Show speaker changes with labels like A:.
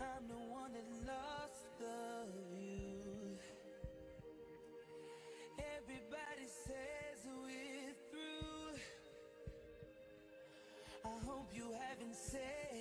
A: I'm the one that lost the you Everybody says we're through. I hope you haven't said